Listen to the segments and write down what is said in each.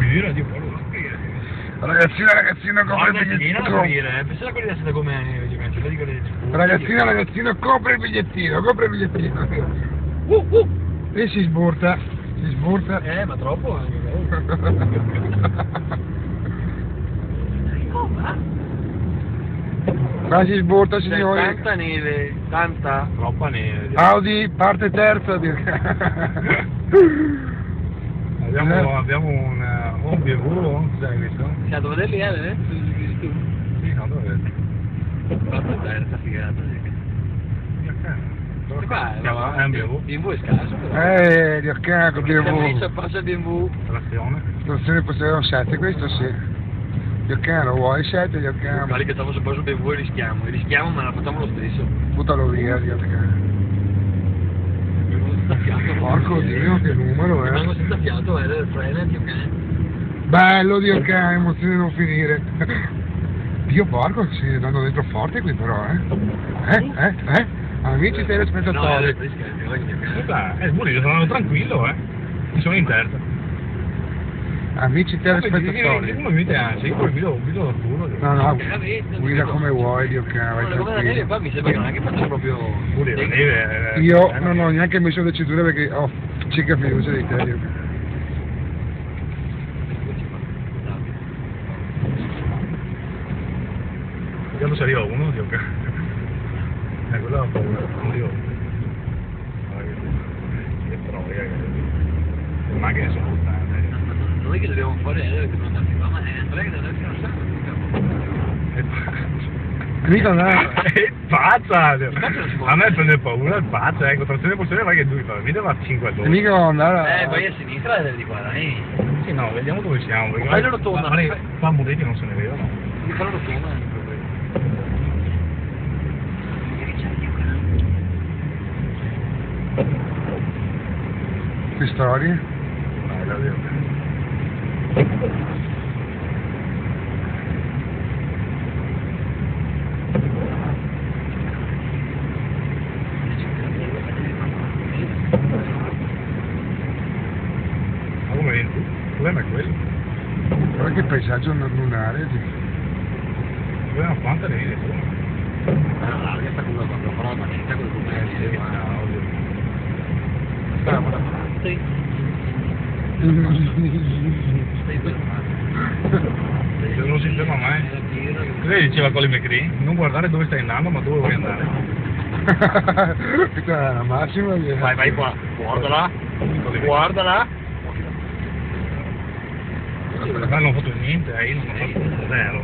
Aprire. Ragazzina, ragazzino, copri il bigliettino. aprire, eh. Pensate a quelli da Santa Comenia, vedi, cazzo, vedi quelli di Ragazzina, ragazzino, copri il bigliettino, copri il bigliettino. Uh, uh. E si sburta, si sburta. Eh, ma troppo anche, quello. Qua si sburta, C'è signori. tanta neve, tanta. Troppa neve. Audi, parte terza. Abbiamo, abbiamo un, eh, un BMW, sai visto? Cioè, dove lì, eh? Tu. Sì, no, dove Quanto è terza figata. Qua è? Un BMW. BMW è scarso, però. Eh, Siamo lì, BMW. c'è- passa BMW. Trazione. Situazione posteriore 7, questo sì. Dio caro, vuoi 7, Dio caro. Quelli che stavamo sopra sul BMW rischiamo. Rischiamo, ma la facciamo lo stesso. Buttalo via, caro. Senza fiato. Porco Dio, che numero, Rimango eh. senza fiato, eh, del freno, Dio cane. Bello, Dio caro, emozione non finire. Dio porco, sta andando dentro forte qui però, eh. Eh, eh, eh. Amici No, telespettatori. eh, che. Guarda, è sburito, sono tranquillo, eh. Mi sono in terza. Amici Uno telespettatori. mi mette ansia, io guido, guido da culo. No, no, Eh, guida come vuoi, Dio caro, vai tranquillo. qua mi sembra che non è che faccia proprio... Pure la neve. eh, Io eh, non ho neanche messo le cinture perché ho circa fiducia di te, Dio caro. Se arriva uno, Dio caro. Eh, quello ha paura, non arriva uno. Che- Che troia, che... Le macchine sono puttane. Noi che dobbiamo fare è che non andiamo più, ma è che deve essere un sacco. È no. Pazza! A me prende paura, è pazza, ecco, trazione posteriore vai che lui fa, video va a 5 all'ora. Amico, andare Eh, vai a sinistra e di qua, dai. Sì, no, vediamo dove siamo. Fai la rotonda, ma- ma- fai- Qua Muretti non se ne vedono. Fare la rotonda. Che storie? Dai, la vedo. Problema è quello. Guarda che paesaggio lunare. È quanta neve tu. Ma la larga sta cosa quando farò la manetta con il Sì, problema di no, ovvio. Stiamo parte. Stai fermato. Non si ferma mai. Cosa diceva Colin McRae? Non guardare dove stai andando, ma dove vuoi andare. Questa è la massima. Vai, vai qua. Guardala. Guardala. Ma non ho fatto niente, eh, io non ho fatto zero.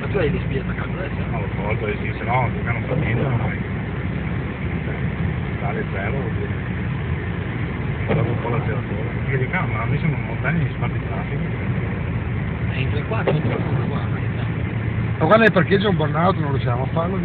Ma tu hai le spie attaccate adesso? Non l'ho tolto, eh, sì, se no, non fa niente, non hai. Tale zero, vuol dire. Ho dato un po' l'acceleratore. Perché dico, ah, ma noi siamo in montagna di sparti traffico. Entra qua, c'è un qualcuno qua. Ma guarda nel parcheggio è un burnout, non riusciamo a farlo.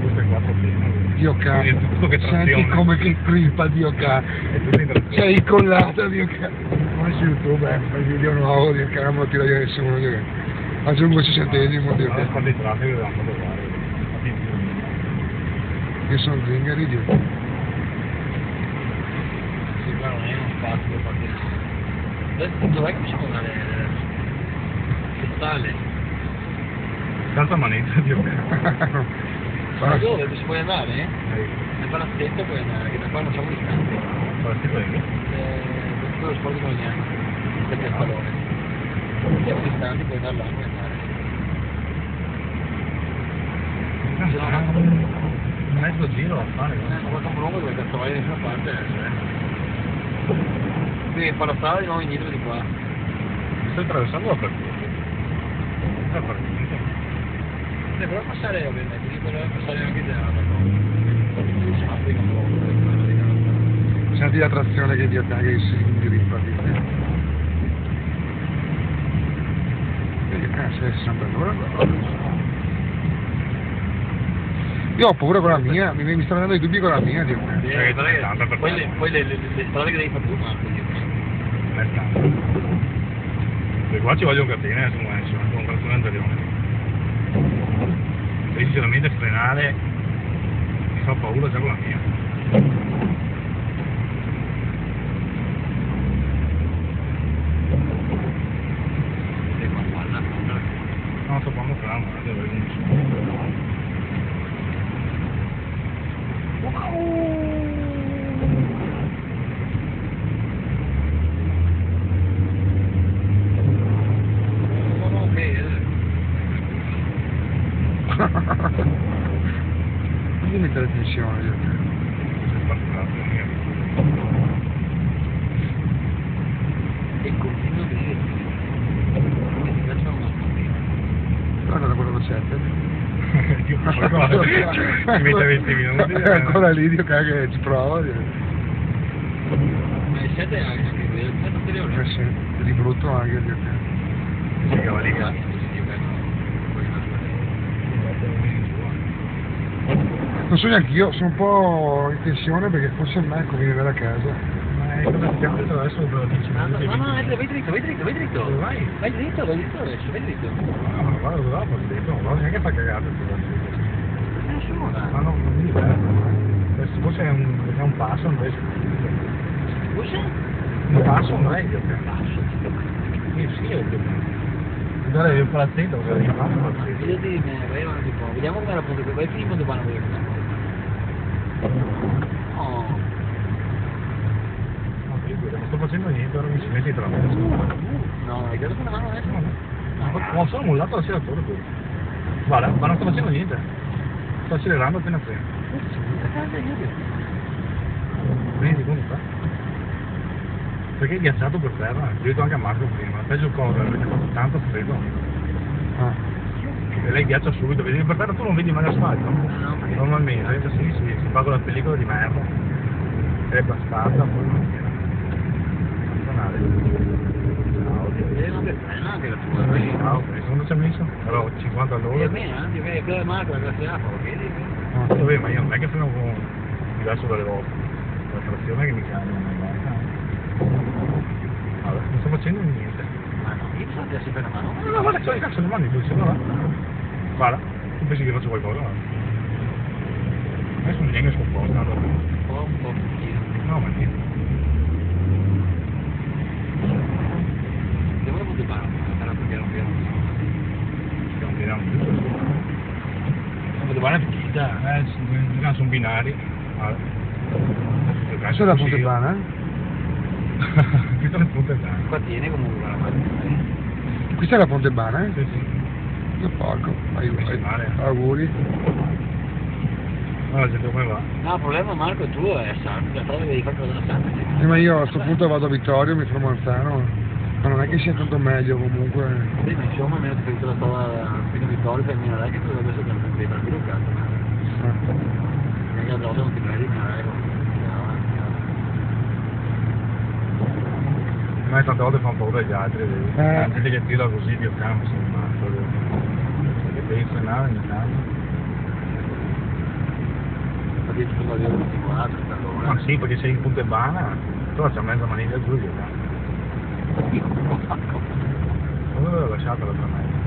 Questo è 4 prima. Dio. È che Senti come che trippa, Dio. È in trazione. Sei incollata, Dio caro. Ma su YouTube, eh, fai video nuovo, Dio caro, non lo tira via nessuno, Dio caro. Aggiungo 6 centesimo, Dio Allora, caro. sparti di traffico dobbiamo fatto fare. Infatti, Che sono zingari, Dio. Sì, qua non è uno spazio per partire. Adesso dov'è che possiamo andare? Che tale? Tanta manetta, Dio caro. Ma dove? Si puoi andare? Ehi, Nel palazzetto puoi andare, che da qua non siamo distanti. farti prego. Eh, quello sport di Cogliano. Perché il pallone. Siamo distanti, puoi andare là, puoi andare. Se no, no. Un mezzo giro a fare. Eh, ma quando nuovo dove cazzo vai da nessuna parte adesso, eh. Quindi fa la strada di nuovo indietro di qua. Stai attraversando la partita. La partita. Però passare ovviamente, lì però passare anche Diciamo, un po', Senti la trazione che Dio caro, che si indirizza, Dio caro. Dio caro, sei 60 all'ora. Io ho paura con la mia, mi, mi stanno dando i dubbi con la mia. Tipo. Eh, cioè, quelle, quelle le, le parole che devi fare tu, ma perché qua ci voglio un catene, eh, insomma, ci vogliono un cartone anteriore. leone. E sinceramente frenare mi fa paura già con la mia. No, sto parlando frenando, guarda, dove non ci sono. mette 20 minuti. È ancora lì, Dio che che ci prova. Dio. Ma il 7 è anche il 7 anteriore. Eh sì, è di brutto anche Dio che. Sì, cavalica. Non so neanche io, sono un po' in tensione perché forse il me conviene andare a casa. Ma è cosa adesso dopo 10 No, minuti? no, no, vai dritto, vai dritto, vai dritto. Dove vai? Vai dritto, vai dritto adesso, vai dritto. No, ma guarda dopo, ti dico, non vado neanche a fare cagate. Eh, Nessuna. Ma non, non mi diverto. Questo forse è un, è un passo invece. Scusa? Un passo meglio. Passo. Sì, sì, è più. Allora devi fare attento perché devi fare attento. Fidati di me, vai avanti un po'. Vediamo come la punta, vai fino in punto pane quello che Oh. Non sto facendo niente, ora mi si mette tra me. No, hai dato una mano adesso? No, ho solo mollato l'acceleratore pure. Guarda, ma non sto facendo niente. Sto accelerando appena appena. Rendi conto? Perché è ghiacciato per terra? L'ho detto anche a Marco prima, peggio cosa, perché fa tanto freddo. Ah. E lei ghiaccia subito, vedi per terra tu non vedi mai l'asfalto. no, Normalmente, sì, sì, si fa con la pellicola di merda. È bastata, poi non era. Canale. Ciao, Eh, ma che frena anche la tua, vedi? Ciao, secondo ci ha messo? Allora, 50 E all'ora. a me, eh, ti vedi che è Marco, la classe A, vedi? Ah. Vabbè, ma io non è che freno con diverso dalle vostre. La trazione che mi cambia, non è Vabbè, non sto facendo niente. Ma no, io sono sempre per la mano. No, no, guarda, c'ho le cazzo le mani, tu sei là. Guarda, tu pensi che faccio qualcosa? no? Adesso non viene scomposta, allora. Un po', un po' pochino. No, ma niente. Devo la punta pane, sarà perché non piano. Non viene più. La punta pane è picchita, eh, sono sono binari. Guarda. Questa è la punta bana, eh? Questa è la punta bana. Qua tiene comunque la mano. Questa è la ponte bana, eh? Sì, sì. Che porco. Auguri. Allora, gente, come va? No, il problema Marco è tuo, è la cosa devi fare cosa da San. Sì, ma io a questo punto vado a Vittorio, mi fermo a Alzano, ma non è che sia tanto meglio comunque. Sì, ma insomma, mi ha detto la strada fino a Vittorio per Minarè che tu adesso te ne devi fare più un cazzo. Eh. Perché la volta non ti prendi Minarè. A me tante volte fanno paura gli altri, vedi? Eh. La gente che tira così, Dio cambia, sono matto. vedi? Che devi frenare ogni tanto. Infatti tu la vedo 24, per Ma l'ora. sì, perché sei in punta e bana, però c'è mezza maniglia giù, Dio cambia. Come l'ho lasciata l'altra mezza?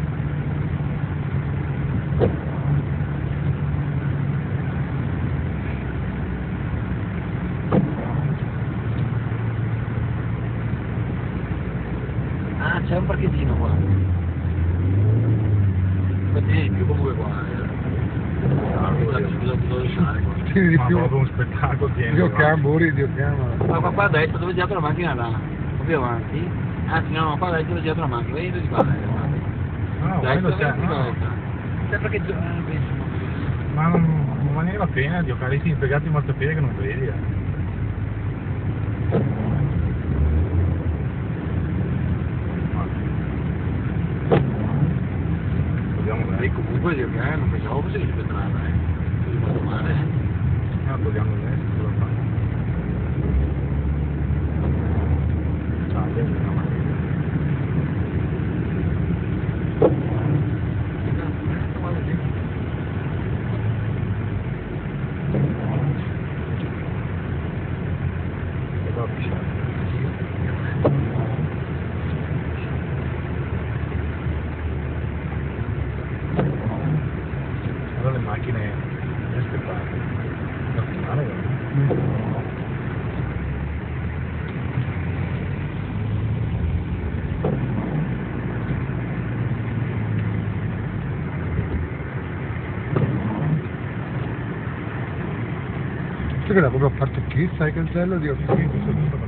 Ah, c'è un parcheggino qua. Qua tieni di più comunque qua. eh. No, scusa, scusa, devo lasciare qua. Tieni di Ma più. proprio un spettacolo tieni. Dio guarda. camburi, Dio chiama. Ma qua, qua a destra dove è girato la macchina là? Più avanti? Anzi no, qua a destra dove è girato la macchina, vedi dove ti parla? No, dove c'è, no. destra? C'è perché penso. Ma non, non valeva la pena di giocare i spiegati in marciapiede che non vedi, eh. E lei, comunque io che non pensavo fosse che si entrava, eh. Sono rimasto male. no, togliamo lei, cosa fa? Ciao, vieni, no, ma- che va a pisciare. Allora le macchine è spettacolo. Da filmare, vero? Questo che era proprio a parte chi, sai cancello, Dio. Sì, questo è tutto